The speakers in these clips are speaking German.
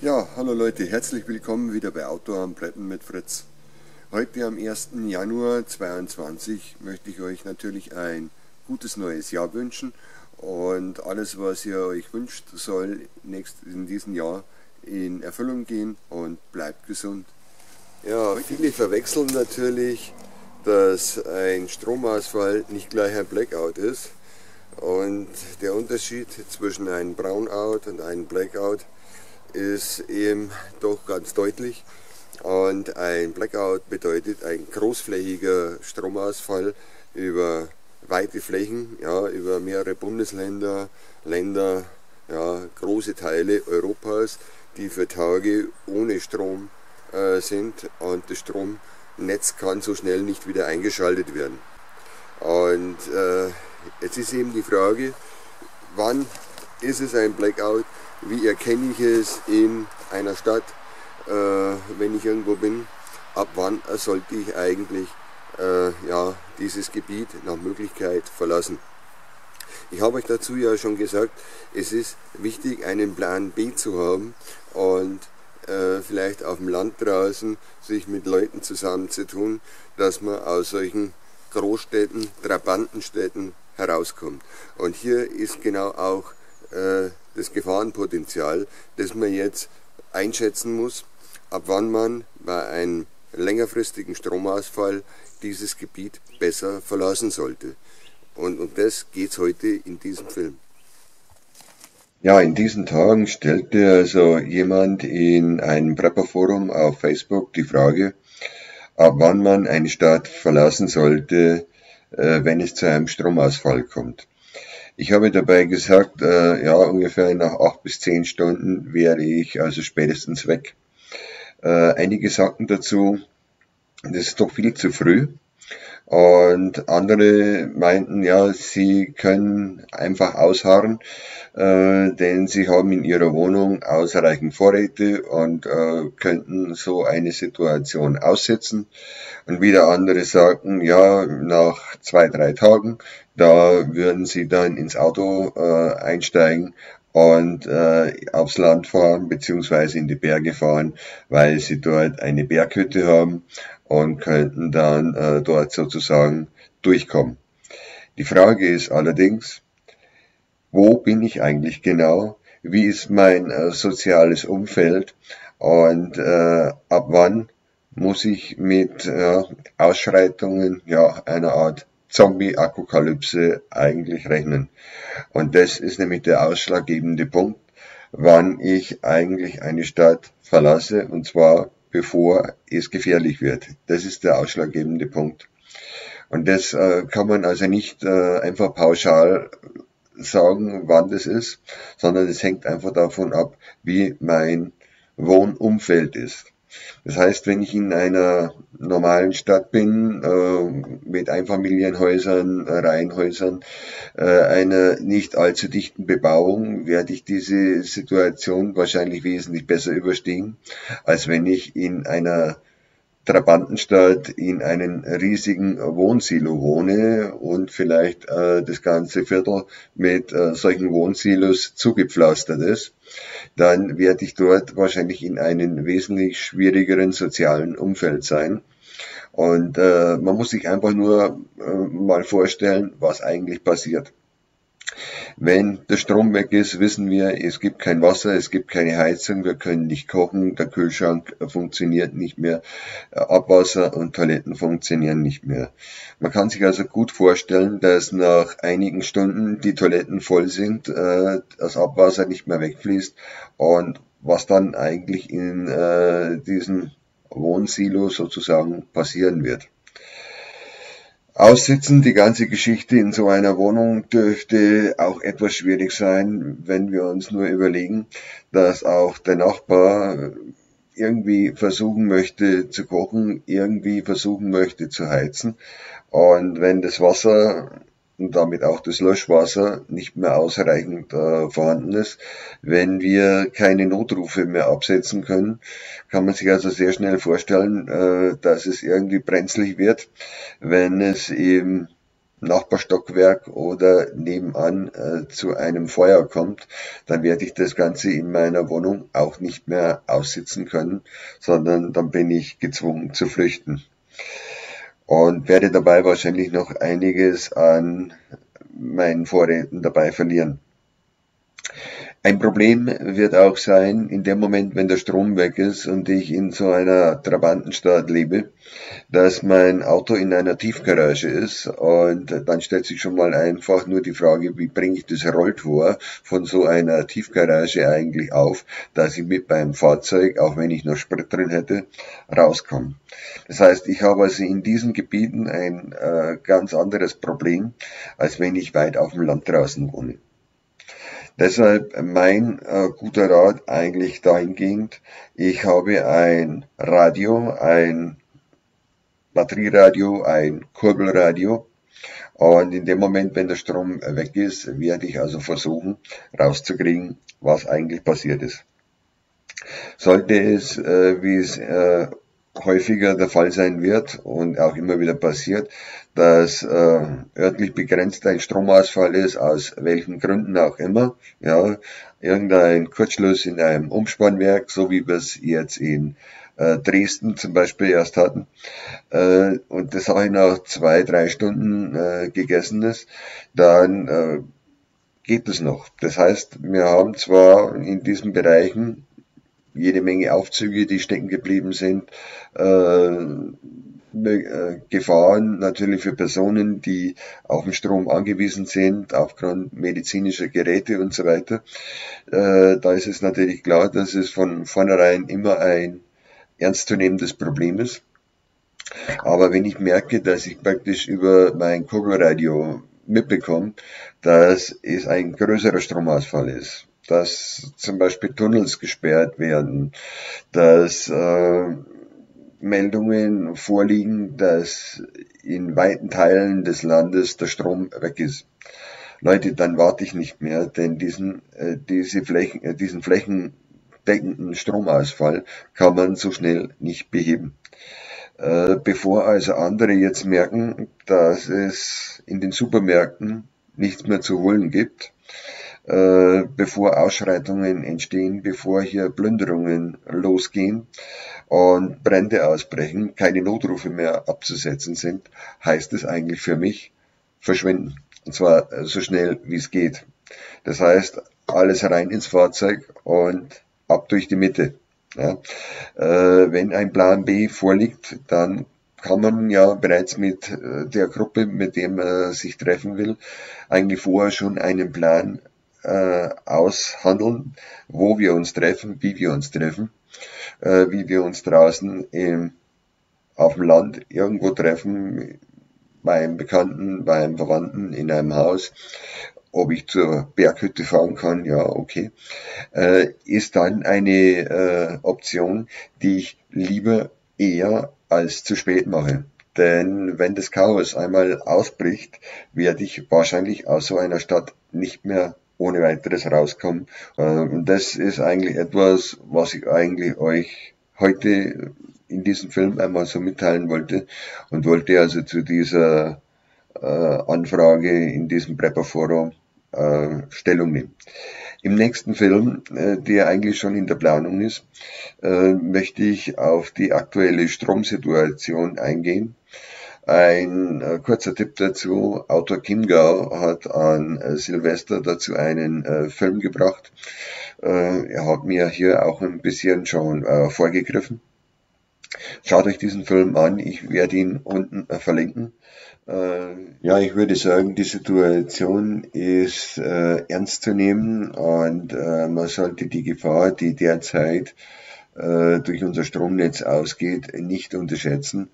Ja, hallo Leute, herzlich willkommen wieder bei Auto am Bretten mit Fritz. Heute am 1. Januar 2022 möchte ich euch natürlich ein gutes neues Jahr wünschen und alles, was ihr euch wünscht, soll in diesem Jahr in Erfüllung gehen und bleibt gesund. Ja, viele verwechseln natürlich, dass ein Stromausfall nicht gleich ein Blackout ist und der Unterschied zwischen einem Brownout und einem Blackout ist eben doch ganz deutlich. Und ein Blackout bedeutet ein großflächiger Stromausfall über weite Flächen, ja, über mehrere Bundesländer, Länder, ja, große Teile Europas, die für Tage ohne Strom äh, sind und das Stromnetz kann so schnell nicht wieder eingeschaltet werden. Und äh, jetzt ist eben die Frage, wann ist es ein Blackout, wie erkenne ich es in einer Stadt, äh, wenn ich irgendwo bin, ab wann sollte ich eigentlich äh, ja, dieses Gebiet nach Möglichkeit verlassen. Ich habe euch dazu ja schon gesagt, es ist wichtig, einen Plan B zu haben und äh, vielleicht auf dem Land draußen sich mit Leuten zusammenzutun, dass man aus solchen Großstädten, Trabantenstädten herauskommt. Und hier ist genau auch äh, das Gefahrenpotenzial, das man jetzt einschätzen muss, ab wann man bei einem längerfristigen Stromausfall dieses Gebiet besser verlassen sollte. Und um das geht es heute in diesem Film. Ja, in diesen Tagen stellte also jemand in einem Prepperforum auf Facebook die Frage, ab wann man eine Stadt verlassen sollte, äh, wenn es zu einem Stromausfall kommt. Ich habe dabei gesagt, äh, ja, ungefähr nach acht bis zehn Stunden wäre ich also spätestens weg. Äh, einige sagten dazu, das ist doch viel zu früh. Und andere meinten, ja, sie können einfach ausharren, äh, denn sie haben in ihrer Wohnung ausreichend Vorräte und äh, könnten so eine Situation aussetzen. Und wieder andere sagten, ja, nach zwei, drei Tagen da würden sie dann ins Auto äh, einsteigen und äh, aufs Land fahren beziehungsweise in die Berge fahren, weil sie dort eine Berghütte haben und könnten dann äh, dort sozusagen durchkommen. Die Frage ist allerdings, wo bin ich eigentlich genau? Wie ist mein äh, soziales Umfeld? Und äh, ab wann muss ich mit äh, Ausschreitungen ja, einer Art Zombie-Apokalypse eigentlich rechnen. Und das ist nämlich der ausschlaggebende Punkt, wann ich eigentlich eine Stadt verlasse, und zwar bevor es gefährlich wird. Das ist der ausschlaggebende Punkt. Und das äh, kann man also nicht äh, einfach pauschal sagen, wann das ist, sondern es hängt einfach davon ab, wie mein Wohnumfeld ist. Das heißt, wenn ich in einer normalen Stadt bin, äh, mit Einfamilienhäusern, Reihenhäusern, äh, einer nicht allzu dichten Bebauung, werde ich diese Situation wahrscheinlich wesentlich besser überstehen, als wenn ich in einer Trabantenstadt in einem riesigen Wohnsilo wohne und vielleicht äh, das ganze Viertel mit äh, solchen Wohnsilos zugepflastert ist, dann werde ich dort wahrscheinlich in einem wesentlich schwierigeren sozialen Umfeld sein. Und äh, man muss sich einfach nur äh, mal vorstellen, was eigentlich passiert. Wenn der Strom weg ist, wissen wir, es gibt kein Wasser, es gibt keine Heizung, wir können nicht kochen, der Kühlschrank funktioniert nicht mehr, Abwasser und Toiletten funktionieren nicht mehr. Man kann sich also gut vorstellen, dass nach einigen Stunden die Toiletten voll sind, äh, das Abwasser nicht mehr wegfließt und was dann eigentlich in äh, diesem Wohnsilo sozusagen passieren wird. Aussitzen, die ganze Geschichte in so einer Wohnung dürfte auch etwas schwierig sein, wenn wir uns nur überlegen, dass auch der Nachbar irgendwie versuchen möchte zu kochen, irgendwie versuchen möchte zu heizen. Und wenn das Wasser und damit auch das Löschwasser nicht mehr ausreichend äh, vorhanden ist. Wenn wir keine Notrufe mehr absetzen können, kann man sich also sehr schnell vorstellen, äh, dass es irgendwie brenzlig wird, wenn es eben Nachbarstockwerk oder nebenan äh, zu einem Feuer kommt, dann werde ich das Ganze in meiner Wohnung auch nicht mehr aussitzen können, sondern dann bin ich gezwungen zu flüchten. Und werde dabei wahrscheinlich noch einiges an meinen Vorräten dabei verlieren. Ein Problem wird auch sein, in dem Moment, wenn der Strom weg ist und ich in so einer Trabantenstadt lebe, dass mein Auto in einer Tiefgarage ist und dann stellt sich schon mal einfach nur die Frage, wie bringe ich das Rolltor von so einer Tiefgarage eigentlich auf, dass ich mit meinem Fahrzeug, auch wenn ich noch Sprit drin hätte, rauskomme. Das heißt, ich habe also in diesen Gebieten ein äh, ganz anderes Problem, als wenn ich weit auf dem Land draußen wohne. Deshalb mein äh, guter Rat eigentlich dahingehend, ich habe ein Radio, ein Batterieradio, ein Kurbelradio und in dem Moment, wenn der Strom weg ist, werde ich also versuchen rauszukriegen, was eigentlich passiert ist. Sollte es, äh, wie es äh, häufiger der Fall sein wird und auch immer wieder passiert, dass äh, örtlich begrenzt ein Stromausfall ist, aus welchen Gründen auch immer. Ja, irgendein Kurzschluss in einem Umspannwerk, so wie wir es jetzt in äh, Dresden zum Beispiel erst hatten. Äh, und das auch nach zwei, drei Stunden äh, gegessen ist, dann äh, geht es noch. Das heißt, wir haben zwar in diesen Bereichen jede Menge Aufzüge, die stecken geblieben sind, äh, Gefahren natürlich für Personen, die auf den Strom angewiesen sind, aufgrund medizinischer Geräte und so weiter. Äh, da ist es natürlich klar, dass es von vornherein immer ein ernstzunehmendes Problem ist. Aber wenn ich merke, dass ich praktisch über mein Kugelradio mitbekomme, dass es ein größerer Stromausfall ist, dass zum Beispiel Tunnels gesperrt werden, dass äh, Meldungen vorliegen, dass in weiten Teilen des Landes der Strom weg ist. Leute, dann warte ich nicht mehr, denn diesen, äh, diese Flächen, äh, diesen flächendeckenden Stromausfall kann man so schnell nicht beheben. Äh, bevor also andere jetzt merken, dass es in den Supermärkten nichts mehr zu holen gibt, äh, bevor Ausschreitungen entstehen, bevor hier Plünderungen losgehen und Brände ausbrechen, keine Notrufe mehr abzusetzen sind, heißt es eigentlich für mich verschwinden. Und zwar so schnell wie es geht. Das heißt, alles rein ins Fahrzeug und ab durch die Mitte. Ja. Äh, wenn ein Plan B vorliegt, dann kann man ja bereits mit äh, der Gruppe, mit dem man sich treffen will, eigentlich vorher schon einen Plan äh, aushandeln, wo wir uns treffen, wie wir uns treffen, äh, wie wir uns draußen im, auf dem Land irgendwo treffen, bei einem Bekannten, bei einem Verwandten, in einem Haus, ob ich zur Berghütte fahren kann, ja, okay, äh, ist dann eine äh, Option, die ich lieber eher als zu spät mache. Denn wenn das Chaos einmal ausbricht, werde ich wahrscheinlich aus so einer Stadt nicht mehr ohne weiteres rauskommen. Und das ist eigentlich etwas, was ich eigentlich euch heute in diesem Film einmal so mitteilen wollte und wollte also zu dieser äh, Anfrage in diesem Prepper-Forum äh, Stellung nehmen. Im nächsten Film, äh, der eigentlich schon in der Planung ist, äh, möchte ich auf die aktuelle Stromsituation eingehen ein äh, kurzer Tipp dazu. Autor Kimgau hat an äh, Silvester dazu einen äh, Film gebracht. Äh, er hat mir hier auch ein bisschen schon äh, vorgegriffen. Schaut euch diesen Film an. Ich werde ihn unten äh, verlinken. ja, ich würde sagen, die Situation ist ernst zu nehmen und man sollte die Gefahr, die derzeit durch unser Stromnetz ausgeht, nicht unterschätzen.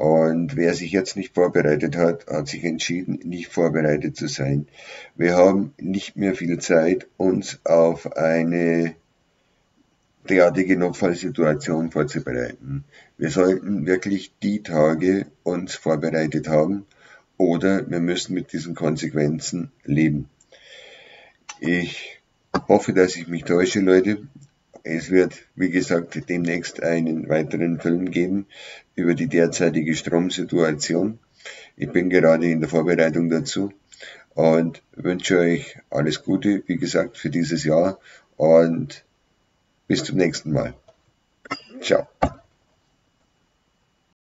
Und wer sich jetzt nicht vorbereitet hat, hat sich entschieden, nicht vorbereitet zu sein. Wir haben nicht mehr viel Zeit, uns auf eine derartige Notfallsituation vorzubereiten. Wir sollten wirklich die Tage uns vorbereitet haben oder wir müssen mit diesen Konsequenzen leben. Ich hoffe, dass ich mich täusche, Leute. Es wird, wie gesagt, demnächst einen weiteren Film geben über die derzeitige Stromsituation. Ich bin gerade in der Vorbereitung dazu und wünsche euch alles Gute, wie gesagt, für dieses Jahr und bis zum nächsten Mal. Ciao.